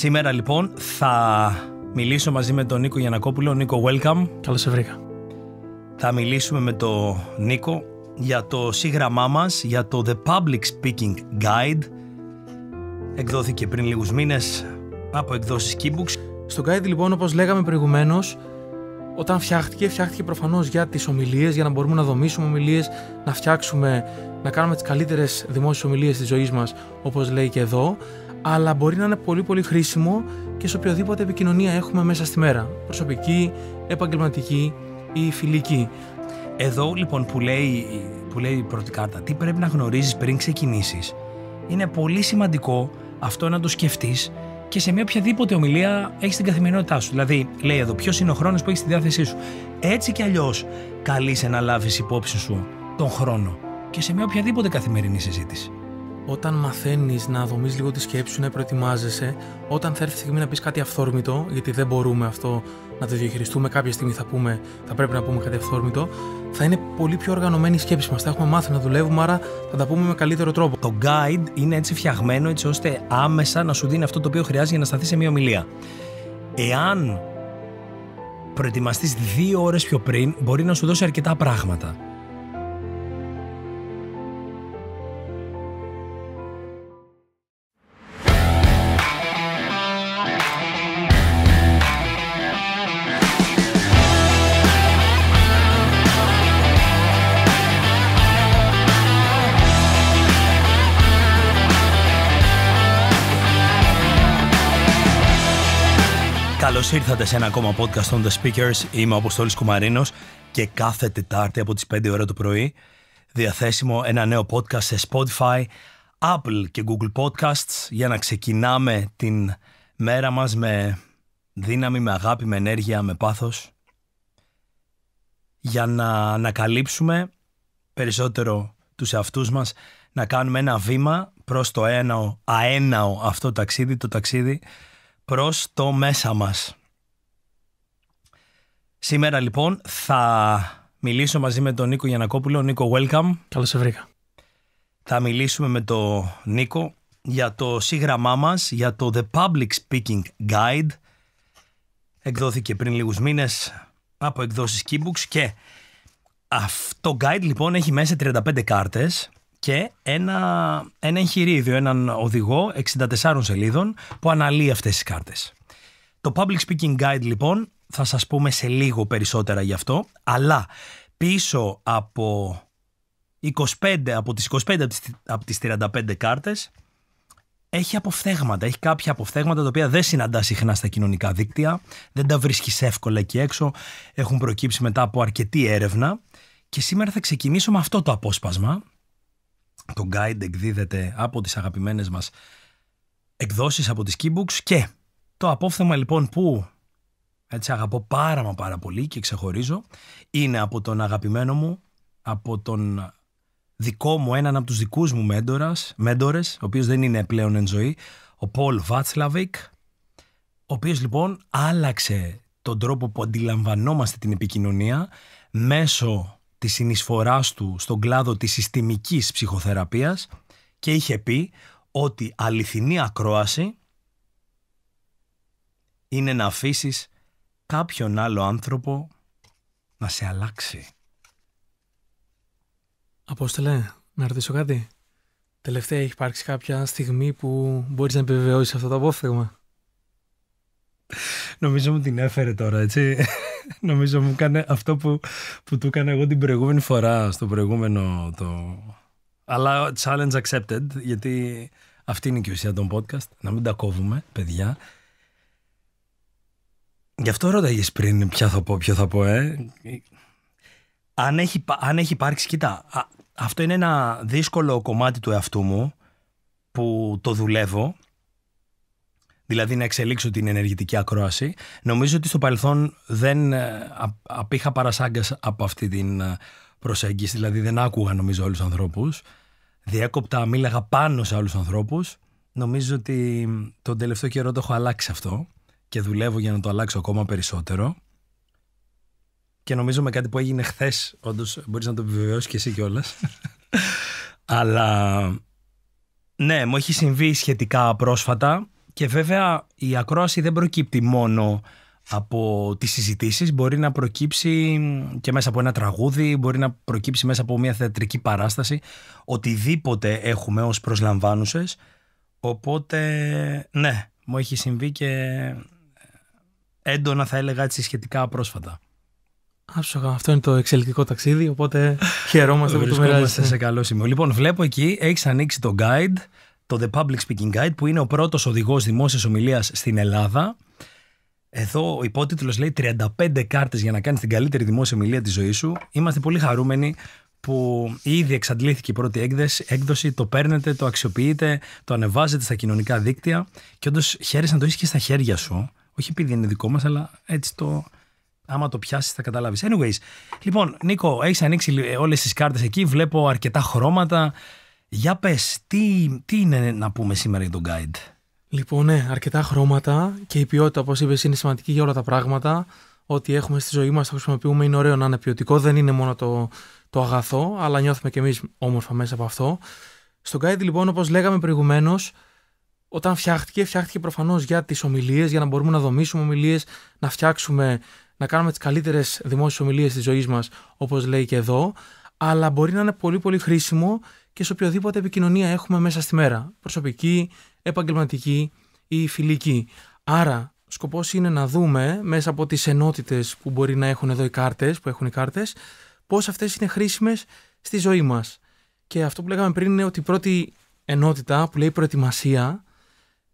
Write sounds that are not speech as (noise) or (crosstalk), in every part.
Σήμερα λοιπόν θα μιλήσω μαζί με τον Νίκο Γιανακόπουλο. Νίκο, welcome. Καλώς σε βρήκα. Θα μιλήσουμε με τον Νίκο για το σύγγραμμά μας, για το The Public Speaking Guide. Εκδόθηκε πριν λίγους μήνες από εκδόσεις Keybooks. Στο guide λοιπόν όπως λέγαμε προηγουμένως, όταν φτιάχτηκε, φτιάχτηκε προφανώς για τις ομιλίες, για να μπορούμε να δομήσουμε ομιλίες, να φτιάξουμε, να κάνουμε τις καλύτερες δημόσιες ομιλίες της ζωής μας, όπως λέει και εδώ, αλλά μπορεί να είναι πολύ πολύ χρήσιμο και σε οποιοδήποτε επικοινωνία έχουμε μέσα στη μέρα. Προσωπική, επαγγελματική ή φιλική. Εδώ λοιπόν που λέει, που λέει η πρώτη κάρτα, τι πρέπει να γνωρίζεις πριν ξεκινήσεις, είναι πολύ σημαντικό αυτό να το σκεφτείς και σε μια οποιαδήποτε ομιλία έχεις την καθημερινότητά σου. Δηλαδή, λέει εδώ, ποιος είναι ο χρόνος που έχεις στη διάθεσή σου. Έτσι κι αλλιώς, καλείσαι να λάβεις υπόψη σου τον χρόνο και σε μια οποιαδήποτε καθημερινή συζήτηση όταν μαθαίνεις να δομείς λίγο τη σκέψη σου, να προετοιμάζεσαι, όταν θα έρθει η στιγμή να πεις κάτι αυθόρμητο, γιατί δεν μπορούμε αυτό να το διαχειριστούμε, κάποια στιγμή θα, πούμε, θα πρέπει να πούμε κάτι αυθόρμητο, θα είναι πολύ πιο οργανωμένη η σκέψη μας. Θα έχουμε μάθει να δουλεύουμε, άρα θα τα πούμε με καλύτερο τρόπο. Το guide είναι έτσι φτιαγμένο έτσι ώστε άμεσα να σου δίνει αυτό το οποίο χρειάζεται για να σταθεί σε μια ομιλία. Εάν προετοιμαστείς δύο ώρες πιο πριν, μπορεί να σου δώσει αρκετά πράγματα. Καλώς ήρθατε σε ένα ακόμα podcast on the speakers. Είμαι ο Αποστόλης Κουμαρίνος και κάθε Τετάρτη από τις 5 ώρα το πρωί διαθέσιμο ένα νέο podcast σε Spotify, Apple και Google Podcasts για να ξεκινάμε την μέρα μας με δύναμη, με αγάπη, με ενέργεια, με πάθος για να ανακαλύψουμε περισσότερο τους εαυτούς μας, να κάνουμε ένα βήμα προς το έναο, αέναο αυτό ταξίδι, το ταξίδι προς το μέσα μας. Σήμερα λοιπόν θα μιλήσω μαζί με τον Νίκο Γιανακόπουλο. Νίκο, welcome. Καλώς σε βρήκα. Θα μιλήσουμε με τον Νίκο για το σύγγραμμά μας, για το The Public Speaking Guide. Εκδόθηκε πριν λίγους μήνες από εκδόσεις Keybooks και αυτό guide λοιπόν έχει μέσα 35 κάρτες και ένα, ένα εγχειρίδιο, έναν οδηγό 64 σελίδων που αναλύει αυτές τις κάρτες. Το Public Speaking Guide λοιπόν θα σας πούμε σε λίγο περισσότερα γι' αυτό, αλλά πίσω από 25, από τις 25 από τις 35 κάρτες έχει αποφθέγματα, έχει κάποια αποφθέγματα τα οποία δεν συναντά συχνά στα κοινωνικά δίκτυα, δεν τα βρίσκεις εύκολα εκεί έξω, έχουν προκύψει μετά από αρκετή έρευνα. Και σήμερα θα ξεκινήσω με αυτό το απόσπασμα. Το guide εκδίδεται από τις αγαπημένες μας εκδόσεις από τις Keybooks και το απόφθεμα λοιπόν που έτσι αγαπώ πάρα μα πάρα πολύ και ξεχωρίζω. Είναι από τον αγαπημένο μου, από τον δικό μου, έναν από τους δικούς μου μέντορας, μέντορες, ο οποίος δεν είναι πλέον εν ζωή, ο Πολ Βάτσλαβικ, ο οποίος λοιπόν άλλαξε τον τρόπο που αντιλαμβανόμαστε την επικοινωνία μέσω της συνεισφοράς του στον κλάδο της συστημικής ψυχοθεραπείας και είχε πει ότι αληθινή ακρόαση είναι να αφήσεις κάποιον άλλο άνθρωπο να σε αλλάξει. Απόστελε, να ρωτήσω κάτι. Τελευταία έχει υπάρξει κάποια στιγμή που μπορείς να επιβεβαιώσεις αυτό το απόφθεγμα. (laughs) Νομίζω μου την έφερε τώρα, έτσι. (laughs) Νομίζω μου έκανε αυτό που, που του έκανα εγώ την προηγούμενη φορά στο προηγούμενο το... Αλλά challenge accepted, γιατί αυτή είναι και η ουσία των podcast, να μην τα κόβουμε, παιδιά. Γι' αυτό ρώταγες πριν ποια θα πω, ποιο θα πω, ε; Αν έχει, αν έχει υπάρξει, κοίτα, αυτό είναι ένα δύσκολο κομμάτι του εαυτού μου που το δουλεύω δηλαδή να εξελίξω την ενεργητική ακρόαση. Νομίζω ότι στο παρελθόν δεν ε, απήχα παρασάγκας από αυτή την ε, προσέγγιση, δηλαδή δεν άκουγα νομίζω όλους τους ανθρώπους. Διέκοπτα, μίλαγα πάνω σε όλους τους ανθρώπους. Νομίζω ότι τον τελευταίο καιρό το έχω αλλάξει αυτό και δουλεύω για να το αλλάξω ακόμα περισσότερο. Και νομίζω με κάτι που έγινε χθες, όντως μπορείς να το επιβεβαιώσεις και εσύ κιόλας. (laughs) Αλλά ναι, μου έχει συμβεί σχετικά πρόσφατα Και βέβαια η ακρόαση δεν προκύπτει μόνο από τις συζητήσεις, μπορεί να προκύψει και μέσα από ένα τραγούδι, μπορεί να προκύψει μέσα από μια θεατρική παράσταση, οτιδήποτε έχουμε ως προσλαμβάνουσες. Οπότε, ναι, μου έχει συμβεί και έντονα θα έλεγα έτσι σχετικά πρόσφατα. Άψογα, αυτό είναι το εξελικτικό ταξίδι, οπότε χαιρόμαστε που το μοιράζεσαι. σε καλό σημείο. Λοιπόν, βλέπω εκεί, έχεις ανοίξει το guide, το The Public Speaking Guide, που είναι ο πρώτος οδηγός δημόσιας ομιλίας στην Ελλάδα. Εδώ ο υπότιτλος λέει 35 κάρτες για να κάνεις την καλύτερη δημόσια ομιλία της ζωής σου. Είμαστε πολύ χαρούμενοι που ήδη εξαντλήθηκε η πρώτη έκδοση, έκδοση, το παίρνετε, το αξιοποιείτε, το ανεβάζετε στα κοινωνικά δίκτυα και όντως χαίρεσαι να το έχεις και στα χέρια σου. Όχι επειδή είναι δικό μας, αλλά έτσι το. Άμα το πιάσεις, θα καταλάβεις. Anyways, λοιπόν, Νίκο, έχεις ανοίξει όλες τις κάρτες εκεί. Βλέπω αρκετά χρώματα. Για πες, τι, τι είναι να πούμε σήμερα για τον guide; Λοιπόν, ναι, αρκετά χρώματα και η ποιότητα, όπως είπες, είναι σημαντική για όλα τα πράγματα. Ό,τι έχουμε στη ζωή μας, το χρησιμοποιούμε, είναι ωραίο να είναι ποιοτικό. Δεν είναι μόνο το, το αγαθό, αλλά νιώθουμε κι εμείς όμορφα μέσα από αυτό. Στο guide, λοιπόν, όπως λέγαμε προηγουμένως, όταν φτιάχτηκε, φτιάχτηκε προφανώς για τις ομιλίες, για να μπορούμε να δομήσουμε ομιλίες, να φτιάξουμε, να κάνουμε τις καλύτερες δημόσιες ομιλίες της ζωής μας, όπως λέει και εδώ. Αλλά μπορεί να είναι πολύ πολύ χρήσιμο και σε οποιοδήποτε επικοινωνία έχουμε μέσα στη μέρα. Προσωπική, επαγγελματική ή φιλική. Άρα, σκοπός είναι να δούμε μέσα από τις ενότητες που μπορεί να έχουν εδώ οι κάρτες, που έχουν οι κάρτες, πώς αυτές είναι χρήσιμες στη ζωή μας. Και αυτό που λέγαμε πριν είναι ότι η πρώτη ενότητα που λέει προετοιμασία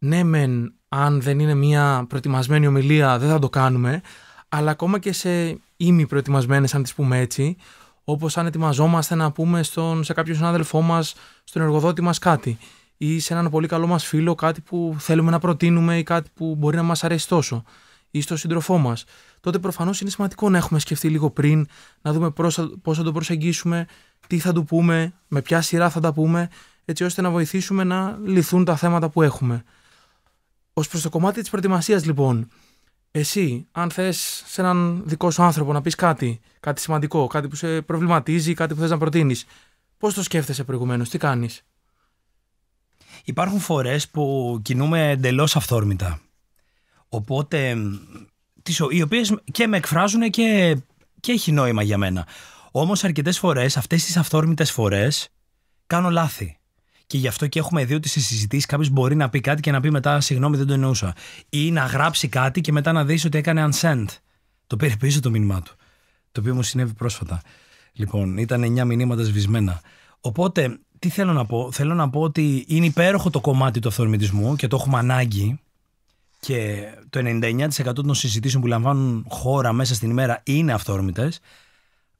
ναι μεν αν δεν είναι μια προετοιμασμένη ομιλία δεν θα το κάνουμε, αλλά ακόμα και σε ήμι προετοιμασμένες αν τις πούμε έτσι, όπως αν ετοιμαζόμαστε να πούμε στον, σε κάποιον συνάδελφό μας, στον εργοδότη μας κάτι ή σε έναν πολύ καλό μας φίλο κάτι που θέλουμε να προτείνουμε ή κάτι που μπορεί να μας αρέσει τόσο ή στον σύντροφό μας, τότε προφανώς είναι σημαντικό να έχουμε σκεφτεί λίγο πριν, να δούμε πώς θα το προσεγγίσουμε, τι θα του πούμε, με ποια σειρά θα τα πούμε, έτσι ώστε να βοηθήσουμε να λυθούν τα θέματα που έχουμε. Ω προς το κομμάτι της προετοιμασίας, λοιπόν, εσύ, αν θες σε έναν δικό σου άνθρωπο να πεις κάτι, κάτι σημαντικό, κάτι που σε προβληματίζει, κάτι που θες να προτείνεις, πώς το σκέφτεσαι προηγουμένως, τι κάνεις; Υπάρχουν φορές που κινούμε εντελώς αυθόρμητα. Οπότε, οι οποίες και με εκφράζουν και, και έχει νόημα για μένα. Όμως, αρκετές φορές, αυτές τις αυθόρμητες φορές, κάνω λάθη. Και γι' αυτό και έχουμε δει ότι σε συζητήσεις κάποιος μπορεί να πει κάτι και να πει μετά Συγγνώμη, δεν το εννοούσα. Ή να γράψει κάτι και μετά να δεις ότι έκανε unsend. Το πήρε πίσω το μήνυμά του. Το οποίο μου συνέβη πρόσφατα. Λοιπόν, ήταν 9 μηνύματα σβησμένα. Οπότε, τι θέλω να πω; Θέλω να πω ότι είναι υπέροχο το κομμάτι του αυθορμητισμού και το έχουμε ανάγκη. Και το 99% των συζητήσεων που λαμβάνουν χώρα μέσα στην ημέρα είναι αυθόρμητες.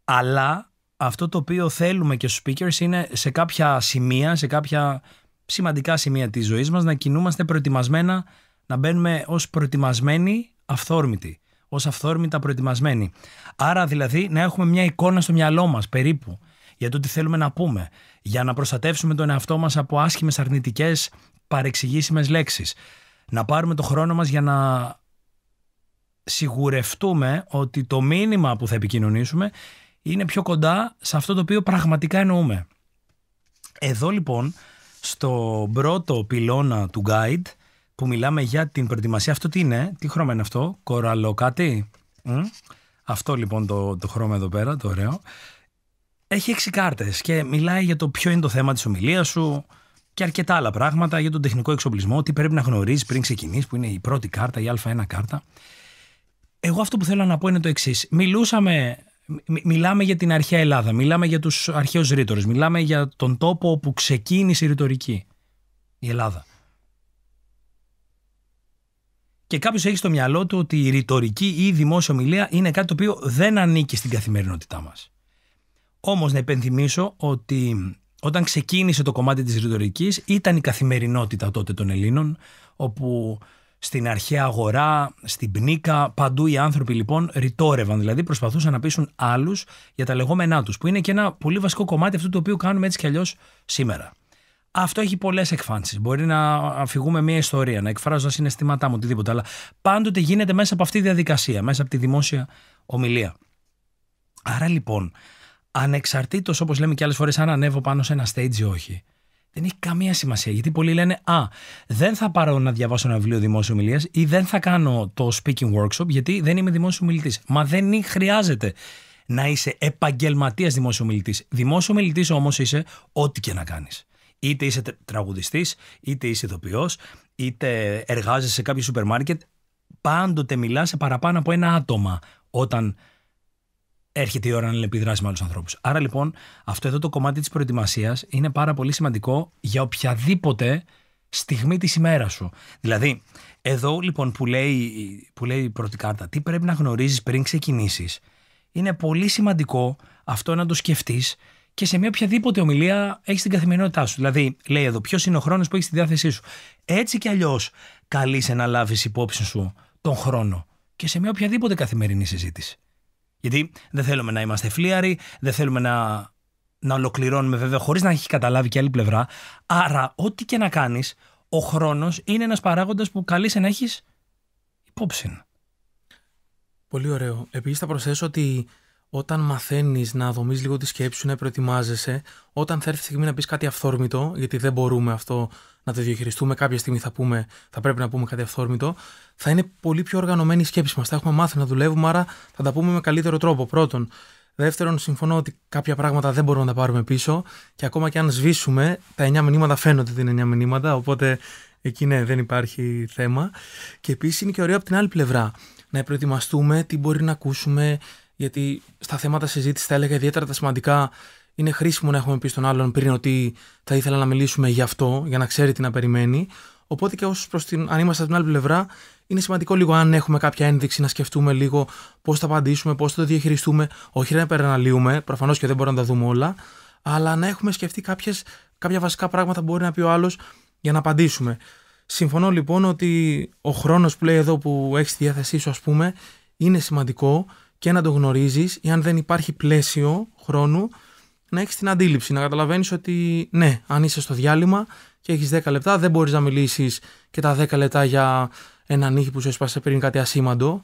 Αλλά αυτό το οποίο θέλουμε και στους speakers είναι σε κάποια σημεία, σε κάποια σημαντικά σημεία της ζωής μας να κινούμαστε προετοιμασμένα, να μπαίνουμε ως προετοιμασμένοι αυθόρμητοι, ως αυθόρμητα προετοιμασμένοι. Άρα δηλαδή να έχουμε μια εικόνα στο μυαλό μας περίπου για το τι θέλουμε να πούμε, για να προστατεύσουμε τον εαυτό μας από άσχημες αρνητικές παρεξηγήσιμες λέξεις. Να πάρουμε το χρόνο μας για να σιγουρευτούμε ότι το μήνυμα που θα επικοινωνήσουμε είναι πιο κοντά σε αυτό το οποίο πραγματικά εννοούμε. Εδώ λοιπόν, στο πρώτο πυλώνα του guide, που μιλάμε για την προετοιμασία, αυτό τι είναι, τι χρώμα είναι αυτό, κοραλό κάτι. Αυτό λοιπόν το, το χρώμα εδώ πέρα, το ωραίο. Έχει έξι κάρτες και μιλάει για το ποιο είναι το θέμα της ομιλίας σου και αρκετά άλλα πράγματα για τον τεχνικό εξοπλισμό, τι πρέπει να γνωρίζεις πριν ξεκινήσεις, που είναι η πρώτη κάρτα, η α1 κάρτα. Εγώ αυτό που θέλω να πω είναι το εξής. Μιλούσαμε μιλάμε για την αρχαία Ελλάδα, μιλάμε για τους αρχαίους ρήτορες, μιλάμε για τον τόπο όπου ξεκίνησε η ρητορική, η Ελλάδα. Και κάποιος έχει στο μυαλό του ότι η ρητορική ή η δημόσια ομιλία είναι κάτι το οποίο δεν ανήκει στην καθημερινότητά μας. Όμως να υπενθυμίσω ότι όταν ξεκίνησε το κομμάτι της ρητορικής ήταν η καθημερινότητα τότε των Ελλήνων, όπου στην αρχαία αγορά, στην πνίκα, παντού οι άνθρωποι λοιπόν ρητόρευαν, δηλαδή προσπαθούσαν να πείσουν άλλους για τα λεγόμενά τους, που είναι και ένα πολύ βασικό κομμάτι αυτού το οποίο κάνουμε έτσι κι αλλιώς σήμερα. Αυτό έχει πολλές εκφάνσεις. Μπορεί να αφηγούμε μια ιστορία, να εκφράζω τα συναισθήματά μου, οτιδήποτε, αλλά πάντοτε γίνεται μέσα από αυτή τη διαδικασία, μέσα από τη δημόσια ομιλία. Άρα λοιπόν, ανεξαρτήτως όπως λέμε και άλλες φορές, αν ανέβω πάνω σε ένα stage ή όχι, δεν έχει καμία σημασία. Γιατί πολλοί λένε Α, δεν θα πάρω να διαβάσω ένα βιβλίο δημόσιο ομιλίας ή δεν θα κάνω το speaking workshop γιατί δεν είμαι δημόσιο ομιλητής. Μα δεν χρειάζεται να είσαι επαγγελματίας δημόσιο ομιλητής. Δημόσιο ομιλητής όμως είσαι ό,τι και να κάνεις. Είτε είσαι τραγουδιστής, είτε είσαι ηθοποιός, είτε εργάζεσαι σε κάποιο σούπερ μάρκετ. Πάντοτε μιλάς σε παραπάνω από ένα άτομα όταν έρχεται η ώρα να επιδράσει με άλλους ανθρώπους. Άρα λοιπόν, αυτό εδώ το κομμάτι της προετοιμασίας είναι πάρα πολύ σημαντικό για οποιαδήποτε στιγμή της ημέρας σου. Δηλαδή, εδώ λοιπόν που λέει, που λέει η πρώτη κάρτα, τι πρέπει να γνωρίζεις πριν ξεκινήσεις, είναι πολύ σημαντικό αυτό να το σκεφτείς και σε μια οποιαδήποτε ομιλία έχεις την καθημερινότητά σου. Δηλαδή, λέει εδώ, ποιος είναι ο χρόνος που έχεις στη διάθεσή σου. Έτσι κι αλλιώς, καλείσαι να λάβεις υπόψη σου τον χρόνο και σε μια οποιαδήποτε καθημερινή συζήτηση. Γιατί δεν θέλουμε να είμαστε φλίαροι, δεν θέλουμε να, να ολοκληρώνουμε βέβαια χωρίς να έχεις καταλάβει και άλλη πλευρά. Άρα, ό,τι και να κάνεις, ο χρόνος είναι ένας παράγοντας που καλείσαι να έχεις υπόψη. Πολύ ωραίο. Επίσης, θα προσθέσω ότι όταν μαθαίνεις να δομείς λίγο τη σκέψη σου, να προετοιμάζεσαι, όταν θα έρθει η στιγμή να πεις κάτι αυθόρμητο, γιατί δεν μπορούμε αυτό να το διαχειριστούμε, κάποια στιγμή θα, πούμε, θα πρέπει να πούμε κάτι αυθόρμητο, θα είναι πολύ πιο οργανωμένη η σκέψη μας. Θα έχουμε μάθει να δουλεύουμε, άρα θα τα πούμε με καλύτερο τρόπο. Πρώτον. Δεύτερον, συμφωνώ ότι κάποια πράγματα δεν μπορούμε να τα πάρουμε πίσω και ακόμα και αν σβήσουμε, τα 9 μηνύματα φαίνονται ότι είναι 9 μηνύματα, οπότε εκεί ναι, δεν υπάρχει θέμα. Και επίσης είναι και ωραίο από την άλλη πλευρά να προετοιμαστούμε τι μπορεί να ακούσουμε, γιατί στα θέματα συζήτησης θα έλεγα ιδιαίτερα τα σημαντικά είναι χρήσιμο να έχουμε πει στον άλλον πριν ότι θα ήθελα να μιλήσουμε γι' αυτό, για να ξέρει τι να περιμένει. Οπότε και ως προς την, αν είμαστε από την άλλη πλευρά, είναι σημαντικό λίγο αν έχουμε κάποια ένδειξη να σκεφτούμε λίγο πώς θα απαντήσουμε, πώς θα το διαχειριστούμε. Όχι να περαναλύουμε, προφανώς και δεν μπορούμε να τα δούμε όλα, αλλά να έχουμε σκεφτεί κάποιες, κάποια βασικά πράγματα που μπορεί να πει ο άλλος για να απαντήσουμε. Συμφωνώ λοιπόν ότι ο χρόνος που λέει εδώ που έχεις στη διάθεσή σου, ας πούμε, είναι σημαντικό και να το γνωρίζεις, ή αν δεν υπάρχει πλαίσιο χρόνου, να έχεις την αντίληψη, να καταλαβαίνεις ότι ναι, αν είσαι στο διάλειμμα και έχεις 10 λεπτά, δεν μπορείς να μιλήσεις και τα 10 λεπτά για ένα νύχι που σου έσπασε πριν κάτι ασήμαντο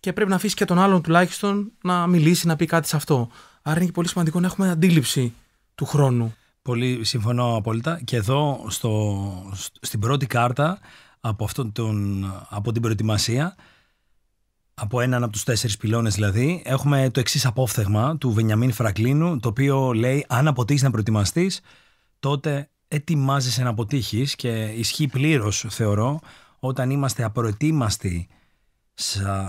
και πρέπει να αφήσεις και τον άλλον τουλάχιστον να μιλήσει, να πει κάτι σε αυτό. Άρα είναι πολύ σημαντικό να έχουμε αντίληψη του χρόνου. Πολύ συμφωνώ απόλυτα. Και εδώ στο, στην πρώτη κάρτα από, αυτόν τον, από την προετοιμασία από έναν από τους τέσσερις πυλώνες δηλαδή, έχουμε το εξής απόφθεγμα του Βενιαμίν Φρακλίνου, το οποίο λέει αν αποτύχεις να προετοιμαστείς, τότε ετοιμάζεσαι να αποτύχεις και ισχύει πλήρως θεωρώ όταν είμαστε απροετοίμαστοι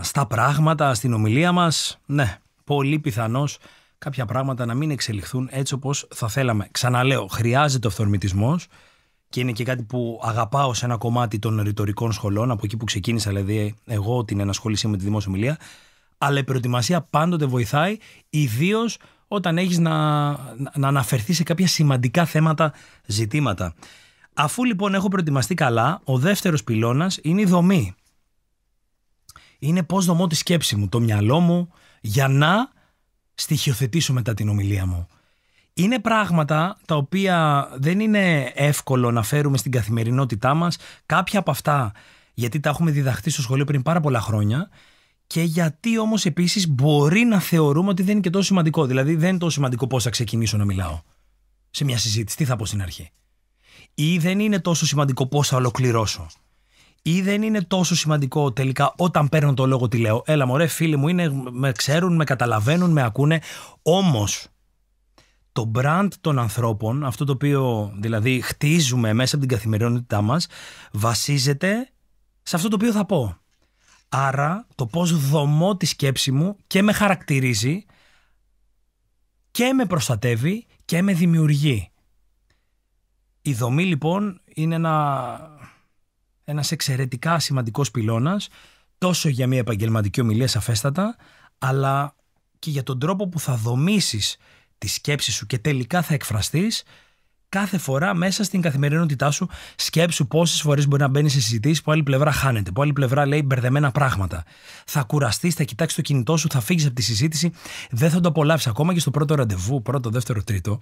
στα πράγματα, στην ομιλία μας, ναι, πολύ πιθανώς κάποια πράγματα να μην εξελιχθούν έτσι όπως θα θέλαμε. Ξαναλέω, χρειάζεται ο αυθορμητισμός και είναι και κάτι που αγαπάω σε ένα κομμάτι των ρητορικών σχολών, από εκεί που ξεκίνησα δηλαδή εγώ την ενασχόλησή με τη δημόσια ομιλία, αλλά η προετοιμασία πάντοτε βοηθάει, ιδίως όταν έχεις να, να αναφερθείς σε κάποια σημαντικά θέματα, ζητήματα. Αφού λοιπόν έχω προετοιμαστεί καλά, ο δεύτερος πυλώνας είναι η δομή. Είναι πώς δομώ τη σκέψη μου, το μυαλό μου, για να στοιχειοθετήσω μετά την ομιλία μου. Είναι πράγματα τα οποία δεν είναι εύκολο να φέρουμε στην καθημερινότητά μας. Κάποια από αυτά γιατί τα έχουμε διδαχθεί στο σχολείο πριν πάρα πολλά χρόνια και γιατί όμως επίσης μπορεί να θεωρούμε ότι δεν είναι και τόσο σημαντικό. Δηλαδή δεν είναι τόσο σημαντικό πώς θα ξεκινήσω να μιλάω σε μια συζήτηση. Τι θα πω στην αρχή. Ή δεν είναι τόσο σημαντικό πώς θα ολοκληρώσω. Ή δεν είναι τόσο σημαντικό τελικά όταν παίρνω το λόγο τι λέω. Έλα μωρέ φίλοι μου είναι, με ξέρουν, με καταλαβαίνουν, με ακούνε. Όμως το brand των ανθρώπων, αυτό το οποίο δηλαδή χτίζουμε μέσα από την καθημερινότητά μας, βασίζεται σε αυτό το οποίο θα πω. Άρα το πώς δομώ τη σκέψη μου και με χαρακτηρίζει και με προστατεύει και με δημιουργεί. Η δομή λοιπόν είναι ένα, ένας εξαιρετικά σημαντικός πυλώνας τόσο για μια επαγγελματική ομιλία σαφέστατα αλλά και για τον τρόπο που θα δομήσεις τη σκέψη σου και τελικά θα εκφραστείς κάθε φορά μέσα στην καθημερινότητά σου σκέψου πόσες φορές μπορεί να μπαίνεις σε συζητήσεις που άλλη πλευρά χάνεται, που άλλη πλευρά λέει μπερδεμένα πράγματα. Θα κουραστείς, θα κοιτάξεις το κινητό σου, θα φύγεις από τη συζήτηση, δεν θα το απολαύσεις ακόμα και στο πρώτο ραντεβού, πρώτο, δεύτερο, τρίτο.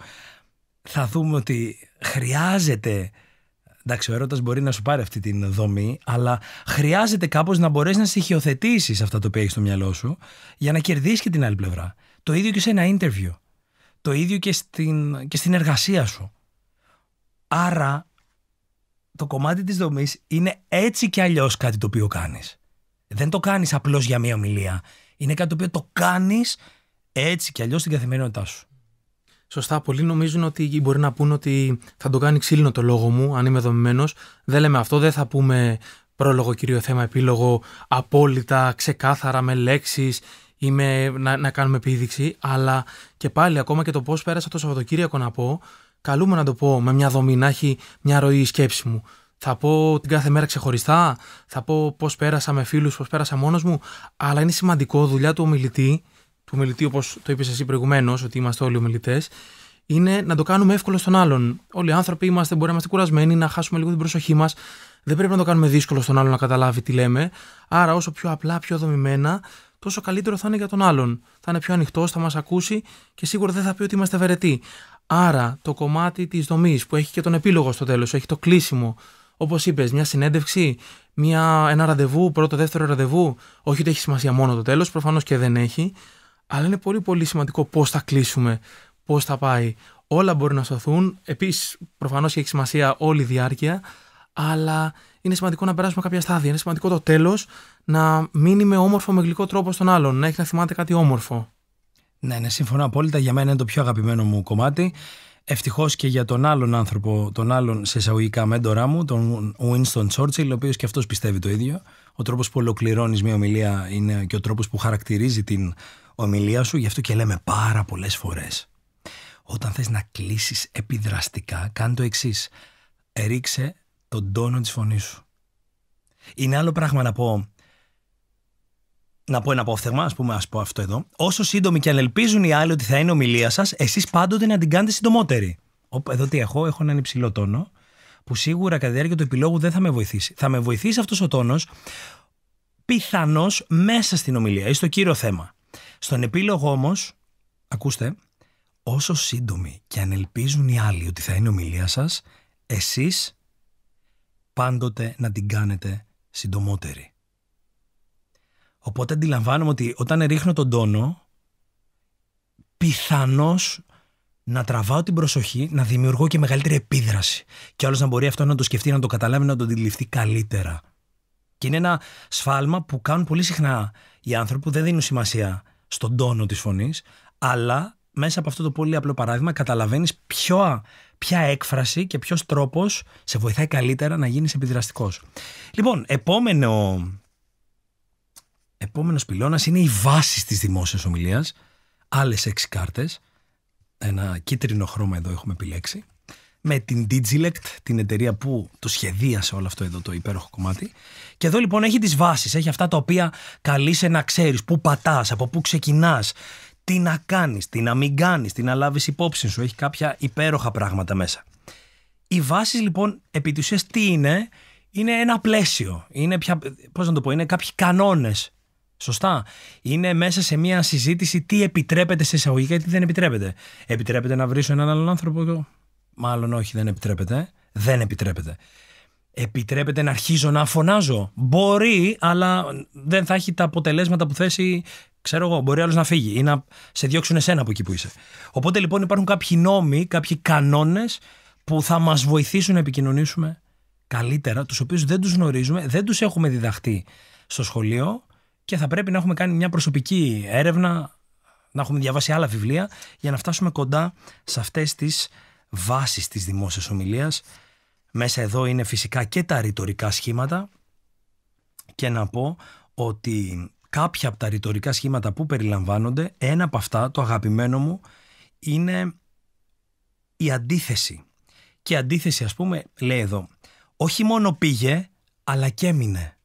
Θα δούμε ότι χρειάζεται. Εντάξει, ο έρωτας μπορεί να σου πάρει αυτή την δομή, αλλά χρειάζεται κάπως να μπορέσεις να στοιχειοθετήσεις αυτά το οποία έχεις στο μυαλό σου για να κερδίσεις και την άλλη πλευρά. Το ίδιο και σε ένα interview. Το ίδιο και στην, και στην εργασία σου. Άρα το κομμάτι της δομής είναι έτσι κι αλλιώς κάτι το οποίο κάνεις. Δεν το κάνεις απλώς για μία ομιλία. Είναι κάτι το οποίο το κάνεις έτσι κι αλλιώς στην καθημερινότητά σου. Σωστά. Πολλοί νομίζουν ότι μπορεί να πούνε ότι θα το κάνει ξύλινο το λόγο μου, αν είμαι δομημένος. Δεν λέμε αυτό. Δεν θα πούμε πρόλογο, κύριο θέμα, επίλογο, απόλυτα, ξεκάθαρα, με λέξεις ή με, να, να κάνουμε επίδειξη. Αλλά και πάλι, ακόμα και το πώς πέρασα το Σαββατοκύριακο να πω, καλούμε να το πω με μια δομή, να έχει μια ροή η σκέψη μου. Θα πω την κάθε μέρα ξεχωριστά, θα πω πώς πέρασα με φίλους, πώς πέρασα μόνος μου. Αλλά είναι σημαντικό δουλειά του ομιλητή του ομιλητή, όπως το είπες εσύ προηγουμένως, ότι είμαστε όλοι ομιλητές, είναι να το κάνουμε εύκολο στον άλλον. Όλοι οι άνθρωποι είμαστε, μπορεί να είμαστε κουρασμένοι, να χάσουμε λίγο την προσοχή μας. Δεν πρέπει να το κάνουμε δύσκολο στον άλλον να καταλάβει τι λέμε. Άρα, όσο πιο απλά, πιο δομημένα, τόσο καλύτερο θα είναι για τον άλλον. Θα είναι πιο ανοιχτός, θα μας ακούσει και σίγουρα δεν θα πει ότι είμαστε βερετοί. Άρα, το κομμάτι της δομής που έχει και τον επίλογο στο τέλος, έχει το κλείσιμο, όπως είπες, μια συνέντευξη, μια, ένα ραντεβού, πρώτο, δεύτερο ραντεβού. Όχι ότι έχει σημασία μόνο το τέλος, προφανώς και δεν έχει. Αλλά είναι πολύ πολύ σημαντικό πώς θα κλείσουμε, πώς θα πάει. Όλα μπορεί να σωθούν. Επίσης, προφανώς έχει σημασία όλη η διάρκεια. Αλλά είναι σημαντικό να περάσουμε κάποια στάδια. Είναι σημαντικό το τέλος να μείνει με όμορφο, με γλυκό τρόπο στον άλλον. Να έχει να θυμάται κάτι όμορφο. Ναι, ναι, συμφωνώ απόλυτα. Για μένα είναι το πιο αγαπημένο μου κομμάτι. Ευτυχώς και για τον άλλον άνθρωπο, τον άλλον σε εισαγωγικά μέντορά μου, τον Winston Churchill, ο οποίος και αυτός πιστεύει το ίδιο. Ο τρόπος που ολοκληρώνεις μια ομιλία είναι και ο τρόπος που χαρακτηρίζει την ομιλία σου, γι' αυτό και λέμε πάρα πολλές φορές. Όταν θες να κλείσεις επιδραστικά, κάνε το εξής. Ρίξε τον τόνο της φωνής σου. Είναι άλλο πράγμα να πω να πω ένα απόφθεγμα, ας πούμε, ας πω αυτό εδώ. Όσο σύντομη και αν ελπίζουν οι άλλοι ότι θα είναι ομιλία σας, εσείς πάντοτε να την κάνετε συντομότερη. Εδώ τι έχω, έχω έναν υψηλό τόνο, που σίγουρα κατά τη διάρκεια του επιλόγου δεν θα με βοηθήσει. Θα με βοηθήσει αυτός ο τόνος πιθανώς μέσα στην ομιλία ή στο κύριο θέμα. Στον επίλογο όμως, ακούστε, όσο σύντομη και αν ελπίζουν οι άλλοι ότι θα είναι ομιλία σας, εσείς πάντοτε να την κάνετε συντομότερη. Οπότε αντιλαμβάνομαι ότι όταν ρίχνω τον τόνο, πιθανώς να τραβάω την προσοχή, να δημιουργώ και μεγαλύτερη επίδραση. Και άλλος να μπορεί αυτό να το σκεφτεί, να το καταλάβει, να το αντιληφθεί καλύτερα. Και είναι ένα σφάλμα που κάνουν πολύ συχνά οι άνθρωποι που δεν δίνουν σημασία στον τόνο της φωνής, αλλά μέσα από αυτό το πολύ απλό παράδειγμα καταλαβαίνεις ποιο, ποια έκφραση και ποιος τρόπος σε βοηθάει καλύτερα να γίνεις επιδραστικός. Λοιπόν, επόμενο, επόμενος πυλώνας είναι η βάση της δημόσιας ομιλίας, άλλες έξι κάρτες, ένα κίτρινο χρώμα εδώ έχουμε επιλέξει, με την Digilect, την εταιρεία που το σχεδίασε όλο αυτό εδώ το υπέροχο κομμάτι. Και εδώ λοιπόν έχει τις βάσεις, έχει αυτά τα οποία καλείσαι να ξέρεις, πού πατάς, από πού ξεκινάς, τι να κάνεις, τι να μην κάνεις, τι να λάβεις υπόψη σου, έχει κάποια υπέροχα πράγματα μέσα. Οι βάσεις λοιπόν επί της ουσίας τι είναι, είναι ένα πλαίσιο, είναι πια, πώς να το πω, είναι κάποιοι κανόνες Σωστά. Είναι μέσα σε μια συζήτηση τι επιτρέπεται σε εισαγωγικά και τι δεν επιτρέπεται. Επιτρέπεται να βρεις έναν άλλον άνθρωπο Μάλλον όχι, δεν επιτρέπεται. Δεν επιτρέπεται. Επιτρέπεται να αρχίζω να φωνάζω. Μπορεί, αλλά δεν θα έχει τα αποτελέσματα που θέσει, ξέρω εγώ, μπορεί άλλος να φύγει ή να σε διώξουν εσένα από εκεί που είσαι. Οπότε λοιπόν υπάρχουν κάποιοι νόμοι, κάποιοι κανόνες που θα μας βοηθήσουν να επικοινωνήσουμε καλύτερα, τους οποίους δεν τους γνωρίζουμε, δεν τους έχουμε διδαχτεί στο σχολείο και θα πρέπει να έχουμε κάνει μια προσωπική έρευνα, να έχουμε διαβάσει άλλα βιβλία για να φτάσουμε κοντά σε αυτές τις βάσης της δημόσιας ομιλίας. Μέσα εδώ είναι φυσικά και τα ρητορικά σχήματα και να πω ότι κάποια από τα ρητορικά σχήματα που περιλαμβάνονται, ένα από αυτά, το αγαπημένο μου, είναι η αντίθεση. Και η αντίθεση ας πούμε λέει εδώ, όχι μόνο πήγε, αλλά και έμεινε.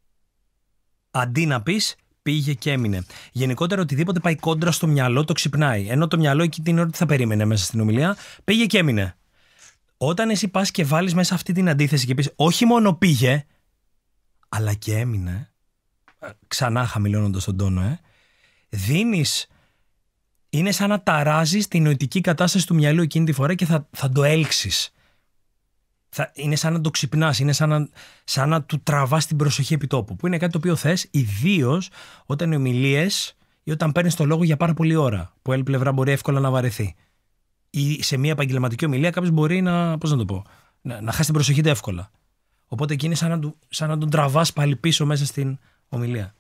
Αντί να πεις πήγε και έμεινε. Γενικότερα, οτιδήποτε πάει κόντρα στο μυαλό το ξυπνάει. Ενώ το μυαλό εκεί την ώρα τι θα περίμενε μέσα στην ομιλία, πήγε και έμεινε. Όταν εσύ πας και βάλεις μέσα αυτή την αντίθεση και πεις, Όχι μόνο πήγε, αλλά και έμεινε. Ε, ξανά χαμηλώνοντας τον τόνο, ε. Δίνεις. Είναι σαν να ταράζεις την νοητική κατάσταση του μυαλού εκείνη τη φορά και θα, θα το έλξεις. Είναι σαν να το ξυπνάς, είναι σαν να, σαν να του τραβάς την προσοχή επιτόπου. Που είναι κάτι το οποίο θες, ιδίως όταν οι ομιλίες ή όταν παίρνεις το λόγο για πάρα πολλή ώρα. Που άλλη πλευρά μπορεί εύκολα να βαρεθεί. Ή σε μια επαγγελματική ομιλία κάποιος μπορεί να. Πώς να το πω. να, να χάσει την προσοχή του εύκολα. Οπότε εκεί είναι σαν να, του, σαν να τον τραβάς πάλι πίσω μέσα στην ομιλία.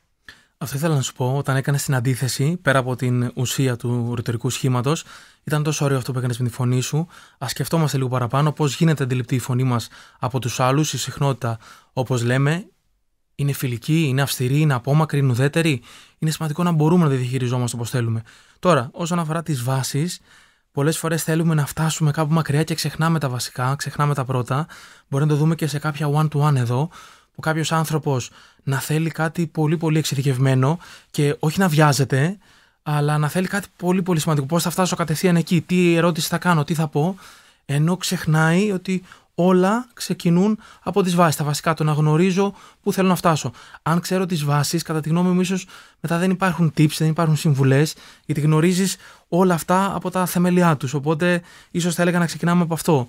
Αυτό ήθελα να σου πω, όταν έκανες την αντίθεση, πέρα από την ουσία του ρητορικού σχήματος, ήταν τόσο ωραίο αυτό που έκανες με τη φωνή σου. Α σκεφτόμαστε λίγο παραπάνω πώς γίνεται αντιληπτή η φωνή μας από τους άλλους, η συχνότητα, όπως λέμε, είναι φιλική, είναι αυστηρή, είναι απόμακρη, είναι ουδέτερη. Είναι σημαντικό να μπορούμε να τη διαχειριζόμαστε όπως θέλουμε. Τώρα, όσον αφορά τις βάσεις, πολλές φορές θέλουμε να φτάσουμε κάπου μακριά και ξεχνάμε τα βασικά, ξεχνάμε τα πρώτα. Μπορεί να το δούμε και σε κάποια one-to-one εδώ, που κάποιος άνθρωπος να θέλει κάτι πολύ πολύ εξειδικευμένο και όχι να βιάζεται, αλλά να θέλει κάτι πολύ πολύ σημαντικό. Πώς θα φτάσω κατευθείαν εκεί, τι ερώτηση θα κάνω, τι θα πω, ενώ ξεχνάει ότι όλα ξεκινούν από τις βάσεις. Τα βασικά, το να γνωρίζω πού θέλω να φτάσω. Αν ξέρω τις βάσεις, κατά τη γνώμη μου, ίσως μετά δεν υπάρχουν tips, δεν υπάρχουν συμβουλές, γιατί γνωρίζεις όλα αυτά από τα θεμελιά τους. Οπότε, ίσως θα έλεγα να ξεκινάμε από αυτό.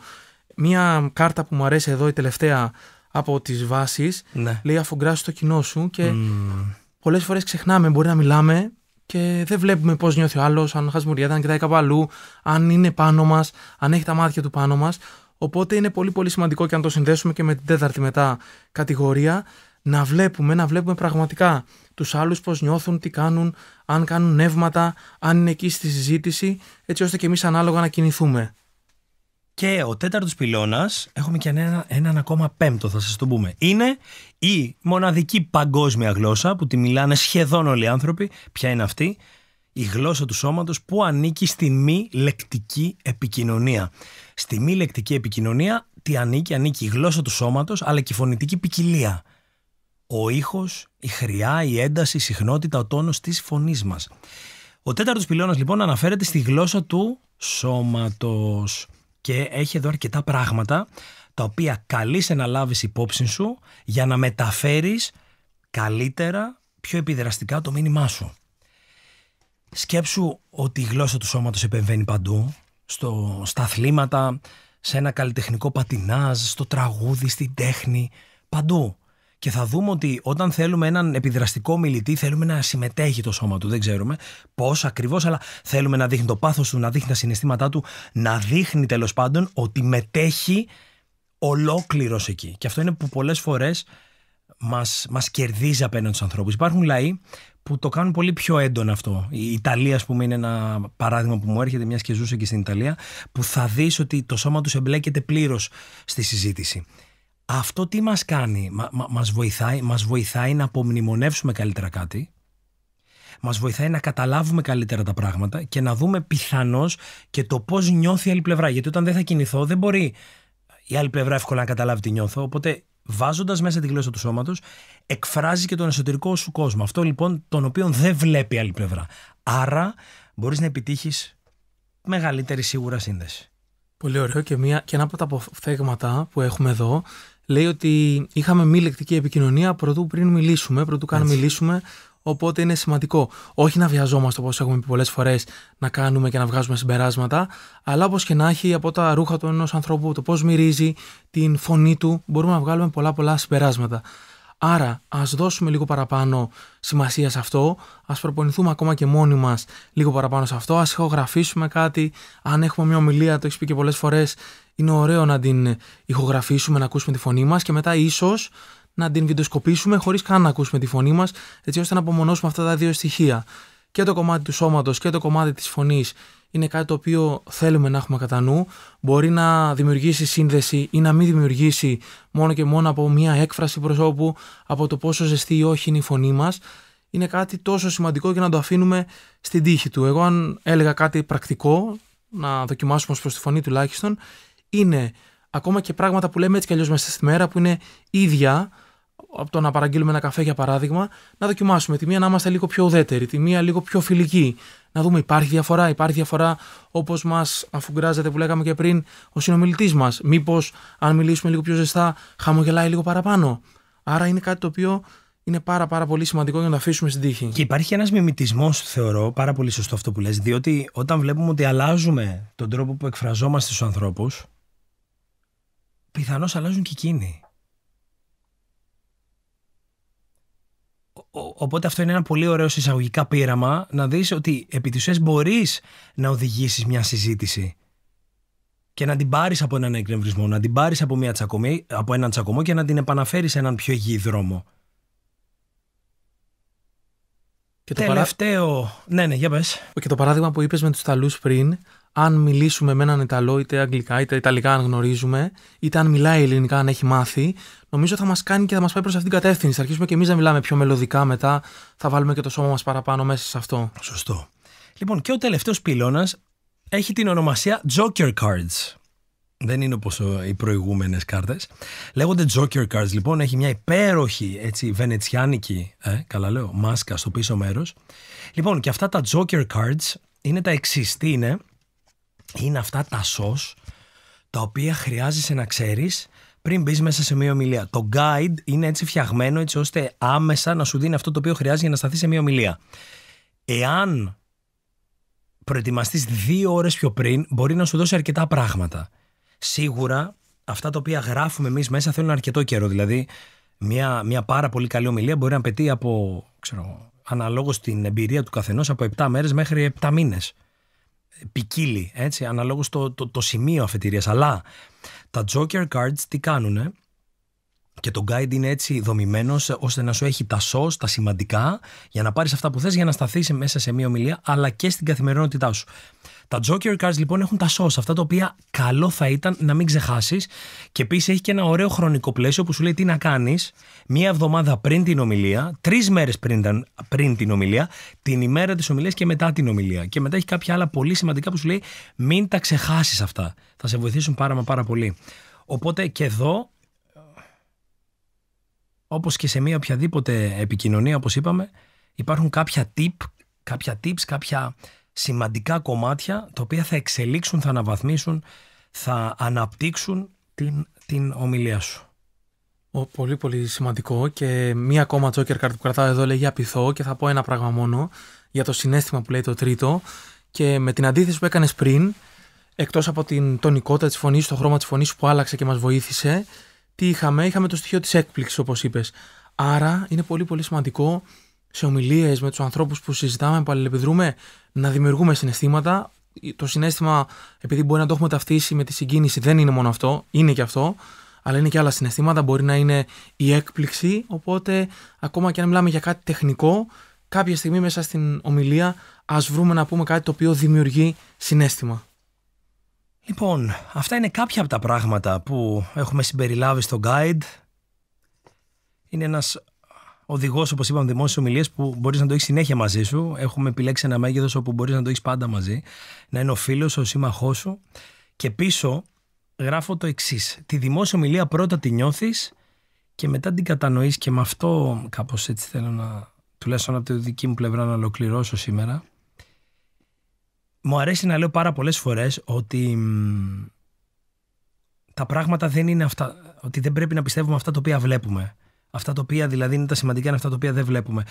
Μία κάρτα που μου αρέσει εδώ, η τελευταία από τις βάσεις, Ναι. λέει αφογκράσει το κοινό σου και Μμμ. πολλές φορές ξεχνάμε, μπορεί να μιλάμε και δεν βλέπουμε πώς νιώθει ο άλλος, αν χασμουριέται, αν κοιτάει κάπου αλλού, αν είναι πάνω μας, αν έχει τα μάτια του πάνω μας. Οπότε είναι πολύ πολύ σημαντικό και αν το συνδέσουμε και με την τέταρτη μετά κατηγορία, να βλέπουμε, να βλέπουμε πραγματικά τους άλλους πώς νιώθουν, τι κάνουν, αν κάνουν νεύματα, αν είναι εκεί στη συζήτηση, έτσι ώστε και εμείς ανάλογα να κινηθούμε. Και ο τέταρτος πυλώνας, έχουμε και ένα, έναν ακόμα πέμπτο, θα σας το πούμε. Είναι η μοναδική παγκόσμια γλώσσα που τη μιλάνε σχεδόν όλοι οι άνθρωποι. Ποια είναι αυτή, η γλώσσα του σώματος που ανήκει στη μη λεκτική επικοινωνία. Στη μη λεκτική επικοινωνία τι ανήκει, ανήκει η γλώσσα του σώματος αλλά και η φωνητική ποικιλία. Ο ήχος, η χρειά, η ένταση, η συχνότητα, ο τόνος της φωνής μας. Ο τέταρτος πυλώνας λοιπόν αναφέρεται στη γλώσσα του σώματος και έχει εδώ αρκετά πράγματα τα οποία καλείσαι να λάβεις υπόψη σου για να μεταφέρεις καλύτερα, πιο επιδραστικά το μήνυμά σου. Σκέψου ότι η γλώσσα του σώματος επεμβαίνει παντού, στο, στα αθλήματα, σε ένα καλλιτεχνικό πατινάζ, στο τραγούδι, στην τέχνη, παντού. Και θα δούμε ότι όταν θέλουμε έναν επιδραστικό μιλητή, θέλουμε να συμμετέχει το σώμα του. Δεν ξέρουμε πώς ακριβώς, αλλά θέλουμε να δείχνει το πάθος του, να δείχνει τα συναισθήματά του, να δείχνει τέλος πάντων ότι μετέχει ολόκληρος εκεί. Και αυτό είναι που πολλές φορές μας μας κερδίζει απέναντι στους ανθρώπους. Υπάρχουν λαοί που το κάνουν πολύ πιο έντονο αυτό. Η Ιταλία, ας πούμε, είναι ένα παράδειγμα που μου έρχεται, μιας και ζούσε και στην Ιταλία, που θα δεις ότι το σώμα τους εμπλέκεται πλήρως στη συζήτηση. Αυτό τι μας κάνει, μα, μα- μας, βοηθάει, μας βοηθάει να απομνημονεύσουμε καλύτερα κάτι, μας βοηθάει να καταλάβουμε καλύτερα τα πράγματα και να δούμε πιθανώς και το πώς νιώθει η άλλη πλευρά. Γιατί όταν δεν θα κινηθώ δεν μπορεί η άλλη πλευρά εύκολα να καταλάβει τι νιώθω. Οπότε βάζοντας μέσα τη γλώσσα του σώματος εκφράζει και τον εσωτερικό σου κόσμο. Αυτό λοιπόν τον οποίο δεν βλέπει η άλλη πλευρά. Άρα μπορείς να επιτύχεις μεγαλύτερη σίγουρα σύνδεση. Πολύ ωραίο και, μια, και ένα από τα αποφθέγματα που έχουμε εδώ λέει ότι είχαμε μη λεκτική επικοινωνία πρωτού πριν μιλήσουμε, πρωτού καν Έτσι. μιλήσουμε. Οπότε είναι σημαντικό όχι να βιαζόμαστε όπως έχουμε πει πολλές φορές να κάνουμε και να βγάζουμε συμπεράσματα, αλλά όπως και να έχει από τα ρούχα του ενός ανθρώπου, το πώς μυρίζει, την φωνή του, μπορούμε να βγάλουμε πολλά πολλά συμπεράσματα. Άρα, ας δώσουμε λίγο παραπάνω σημασία σε αυτό, ας προπονηθούμε ακόμα και μόνοι μας λίγο παραπάνω σε αυτό, ας ηχογραφήσουμε κάτι. Αν έχουμε μια ομιλία, το έχεις πει και πολλές φορές, είναι ωραίο να την ηχογραφήσουμε, να ακούσουμε τη φωνή μας και μετά ίσως να την βιντεοσκοπήσουμε χωρίς καν να ακούσουμε τη φωνή μας, έτσι ώστε να απομονώσουμε αυτά τα δύο στοιχεία. Και το κομμάτι του σώματος και το κομμάτι της φωνής είναι κάτι το οποίο θέλουμε να έχουμε κατά νου. Μπορεί να δημιουργήσει σύνδεση ή να μην δημιουργήσει μόνο και μόνο από μια έκφραση προσώπου, από το πόσο ζεστή ή όχι είναι η φωνή μας. Είναι κάτι τόσο σημαντικό και να το αφήνουμε στην τύχη του. Εγώ, αν έλεγα κάτι πρακτικό, να δοκιμάσουμε ως προς τη φωνή τουλάχιστον, είναι ακόμα και πράγματα που λέμε έτσι κι αλλιώς μέσα στη μέρα που είναι ίδια από το να παραγγείλουμε ένα καφέ για παράδειγμα, να δοκιμάσουμε τη μία να είμαστε λίγο πιο ουδέτεροι, τη μία λίγο πιο φιλική. Να δούμε υπάρχει διαφορά, υπάρχει διαφορά όπως μας αφουγκράζεται που λέγαμε και πριν ο συνομιλητής μας. Μήπως αν μιλήσουμε λίγο πιο ζεστά, χαμογελάει λίγο παραπάνω. Άρα είναι κάτι το οποίο είναι πάρα πάρα πολύ σημαντικό για να το αφήσουμε στην τύχη. Και υπάρχει ένας μιμητισμός, θεωρώ, πάρα πολύ σωστό αυτό που λες, διότι όταν βλέπουμε ότι αλλάζουμε τον τρόπο που εκφραζόμαστε στους ανθρώπους, πιθανώς αλλάζουν και εκείνοι. Ο- ο- Οπότε αυτό είναι ένα πολύ ωραίο εισαγωγικά πείραμα να δεις ότι επί της ουσίας μπορείς να οδηγήσεις μια συζήτηση και να την πάρεις από έναν εκνευρισμό, να την πάρεις από, από έναν τσακωμό και να την επαναφέρεις σε έναν πιο υγιή δρόμο. Και το Τελευταίο. Παρά... Ναι, ναι, για πες. Και το παράδειγμα που είπες με τους Ιταλού πριν, αν μιλήσουμε με έναν Ιταλό, είτε αγγλικά είτε Ιταλικά, αν γνωρίζουμε, είτε αν μιλάει ελληνικά, αν έχει μάθει, νομίζω θα μας κάνει και θα μας πάει προς αυτήν την κατεύθυνση. Θα αρχίσουμε και εμείς να μιλάμε πιο μελλοντικά μετά, θα βάλουμε και το σώμα μας παραπάνω μέσα σε αυτό. Σωστό. Λοιπόν, και ο τελευταίος πυλώνας έχει την ονομασία Joker Cards. Δεν είναι όπως οι προηγούμενες κάρτες. Λέγονται Joker Cards λοιπόν, έχει μια υπέροχη έτσι βενετσιάνικη, ε, καλά λέω, μάσκα στο πίσω μέρος. Λοιπόν και αυτά τα Joker Cards είναι τα εξής. Τι είναι, είναι αυτά τα σως τα οποία χρειάζεσαι να ξέρεις πριν μπεις μέσα σε μια ομιλία. Το guide είναι έτσι φτιαγμένο έτσι ώστε άμεσα να σου δίνει αυτό το οποίο χρειάζεται για να σταθεί σε μια ομιλία. Εάν προετοιμαστείς δύο ώρες πιο πριν, μπορεί να σου δώσει αρκετά πράγματα. Σίγουρα αυτά τα οποία γράφουμε εμείς μέσα θέλουν αρκετό καιρό. Δηλαδή, μια, μια πάρα πολύ καλή ομιλία μπορεί να πετύχει από, ξέρω, αναλόγως την εμπειρία του καθενός από 7 μέρες μέχρι 7 μήνες. Ποικίλει, έτσι, αναλόγως το, το, το σημείο αφετηρίας. Αλλά τα Joker Cards τι κάνουνε, και το guide είναι έτσι δομημένος ώστε να σου έχει τα σως, τα σημαντικά, για να πάρεις αυτά που θες για να σταθείς μέσα σε μία ομιλία, αλλά και στην καθημερινότητά σου. Τα Joker Cards λοιπόν έχουν τα σως, αυτά τα οποία καλό θα ήταν να μην ξεχάσεις. Και επίσης έχει και ένα ωραίο χρονικό πλαίσιο που σου λέει τι να κάνεις μία εβδομάδα πριν την ομιλία, τρεις μέρες πριν, πριν την ομιλία, την ημέρα της ομιλίας και μετά την ομιλία. Και μετά έχει κάποια άλλα πολύ σημαντικά που σου λέει μην τα ξεχάσεις αυτά. Θα σε βοηθήσουν πάρα μα πάρα πολύ. Οπότε και εδώ όπως και σε μια οποιαδήποτε επικοινωνία όπως είπαμε υπάρχουν κάποια tip, κάποια tips, κάποια σημαντικά κομμάτια τα οποία θα εξελίξουν, θα αναβαθμίσουν, θα αναπτύξουν την, την ομιλία σου. Ο, πολύ πολύ σημαντικό και μία ακόμα joker card που κρατάω εδώ λέγει απειθώ και θα πω ένα πράγμα μόνο για το συνέστημα που λέει το τρίτο και με την αντίθεση που έκανες πριν εκτός από την τονικότητα της φωνής, το χρώμα της φωνής που άλλαξε και μας βοήθησε τι είχαμε, είχαμε το στοιχείο της έκπληξης όπως είπες. Άρα είναι πολύ πολύ σημαντικό σε ομιλίες με τους ανθρώπους που συζητάμε, που αλληλεπιδρούμε, να δημιουργούμε συναισθήματα. Το συνέστημα, επειδή μπορεί να το έχουμε ταυτίσει με τη συγκίνηση, δεν είναι μόνο αυτό, είναι και αυτό, αλλά είναι και άλλα συναισθήματα. Μπορεί να είναι η έκπληξη. Οπότε, ακόμα και αν μιλάμε για κάτι τεχνικό, κάποια στιγμή μέσα στην ομιλία, ας βρούμε να πούμε κάτι το οποίο δημιουργεί συνέστημα. Λοιπόν, αυτά είναι κάποια από τα πράγματα που έχουμε συμπεριλάβει στο guide. Είναι ένας οδηγός, όπως είπαμε, δημόσιες ομιλίες που μπορείς να το έχεις συνέχεια μαζί σου. Έχουμε επιλέξει ένα μέγεθος όπου μπορείς να το έχεις πάντα μαζί. Να είναι ο φίλος, ο σύμμαχός σου. Και πίσω γράφω το εξής. Τη δημόσια ομιλία πρώτα τη νιώθεις και μετά την κατανοείς και με αυτό κάπως έτσι θέλω να τουλάχιστον από τη δική μου πλευρά να ολοκληρώσω σήμερα μου αρέσει να λέω πάρα πολλές φορές ότι τα πράγματα δεν είναι αυτά, ότι δεν πρέπει να πιστεύουμε αυτά τα οποία βλέπουμε. Αυτά τα οποία δηλαδή είναι τα σημαντικά, είναι αυτά τα οποία δεν βλέπουμε.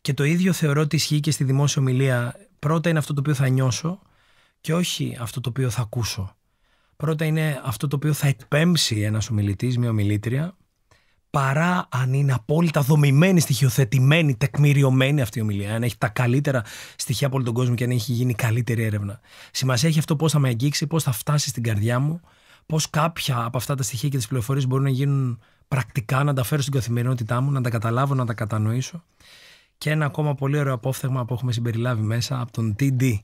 Και το ίδιο θεωρώ ότι ισχύει και στη δημόσια ομιλία. Πρώτα είναι αυτό το οποίο θα νιώσω και όχι αυτό το οποίο θα ακούσω. Πρώτα είναι αυτό το οποίο θα εκπέμψει ένας ομιλητής, μια ομιλήτρια παρά αν είναι απόλυτα δομημένη, στοιχειοθετημένη, τεκμηριωμένη αυτή η ομιλία. Αν έχει τα καλύτερα στοιχεία από όλο τον κόσμο και αν έχει γίνει καλύτερη έρευνα. Σημασία έχει αυτό πώς θα με αγγίξει, πώς θα φτάσει στην καρδιά μου, πώς κάποια από αυτά τα στοιχεία και τις πληροφορίες μπορούν να γίνουν πρακτικά, να τα φέρω στην καθημερινότητά μου, να τα καταλάβω, να τα κατανοήσω. Και ένα ακόμα πολύ ωραίο απόφθεγμα που έχουμε συμπεριλάβει μέσα από τον TD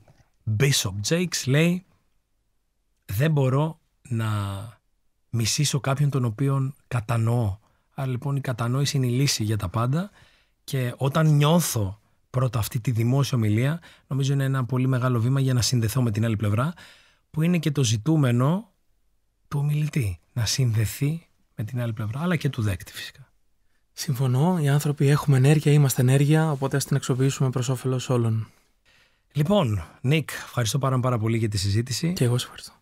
Bishop Jakes λέει δεν μπορώ να μισήσω κάποιον τον οποίον κατανοώ Άρα λοιπόν η κατανόηση είναι η λύση για τα πάντα και όταν νιώθω πρώτα αυτή τη δημόσια ομιλία, νομίζω είναι ένα πολύ μεγάλο βήμα για να συνδεθώ με την άλλη πλευρά, που είναι και το ζητούμενο του ομιλητή. Να συνδεθεί με την άλλη πλευρά, αλλά και του δέκτη φυσικά. Συμφωνώ. Οι άνθρωποι έχουμε ενέργεια, είμαστε ενέργεια, οπότε ας την αξιοποιήσουμε προς όφελος όλων. Λοιπόν, Νίκ, ευχαριστώ πάρα, πάρα πολύ για τη συζήτηση. Και εγώ σε ευχαριστώ.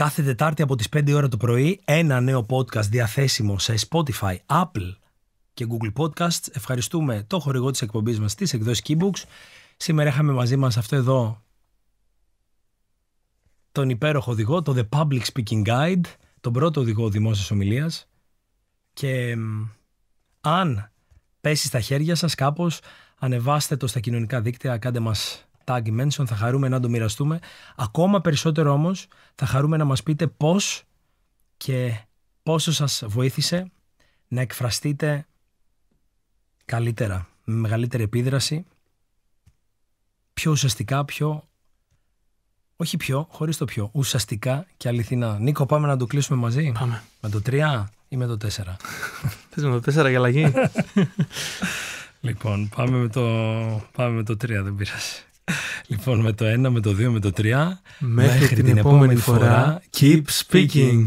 Κάθε Τετάρτη από τις 5 ώρα το πρωί ένα νέο podcast διαθέσιμο σε Spotify, Apple και Google Podcasts. Ευχαριστούμε το χορηγό της εκπομπής μας της εκδόσεις Keybooks. Σήμερα είχαμε μαζί μας αυτό εδώ τον υπέροχο οδηγό, το The Public Speaking Guide, τον πρώτο οδηγό δημόσιας ομιλίας και αν πέσει στα χέρια σας κάπως, ανεβάστε το στα κοινωνικά δίκτυα, κάντε μας tag mention, θα χαρούμε να το μοιραστούμε. Ακόμα περισσότερο όμως θα χαρούμε να μας πείτε πώς και πόσο σας βοήθησε να εκφραστείτε καλύτερα, με μεγαλύτερη επίδραση, πιο ουσιαστικά, πιο όχι πιο, χωρίς το πιο, ουσιαστικά και αληθινά. Νίκο, πάμε να το κλείσουμε μαζί. Πάμε. Με το 3 ή με το 4. (laughs) Θες με το 4 για αλλαγή; (laughs) λοιπόν, πάμε με το, πάμε με το 3, δεν πειράζει. Λοιπόν, με το 1, με το 2, με το 3. Μέχρι, την, επόμενη φορά, keep speaking.